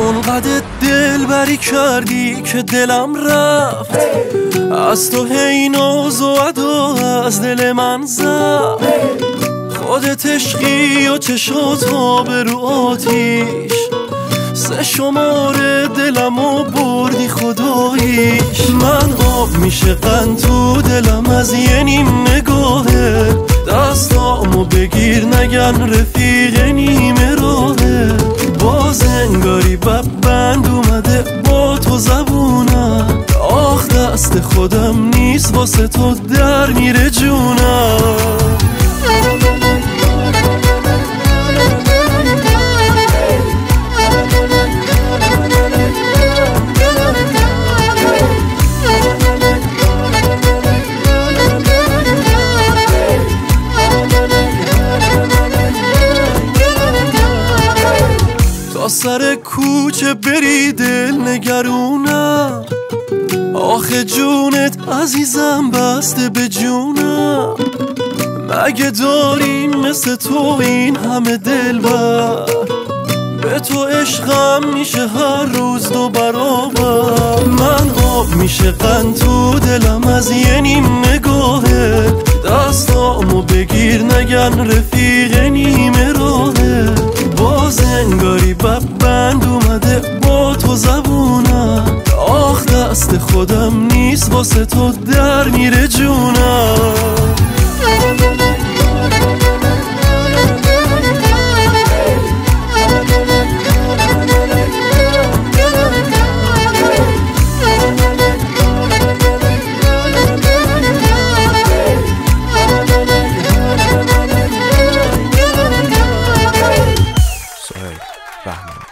اونقدر دل بری کردی که دلم رفت. از تو هی ناز و از دل من زد خودت عشقی و چشات به رو آتیش. سه شماره دلم و بردی خداییش. من آب میشه قند تو دلم از یه نیم نگاهه. دستامو بگیر نگن رفیق. زبونم آخ دست خودم نیست واسه تو در میره جونم. سر کوچه بری دل نگرونم آخه جونت عزیزم بسته به جونم مگه داریم مثل تو این همه دل بر به تو عشقم میشه هر روز دو برابر. من آب میشه قند تو دلم از یه نیم نگاهه دستامو بگیر نگن رفیق. زبونم آخ دست خودم نیست واسه تو در میره جونم. بهمن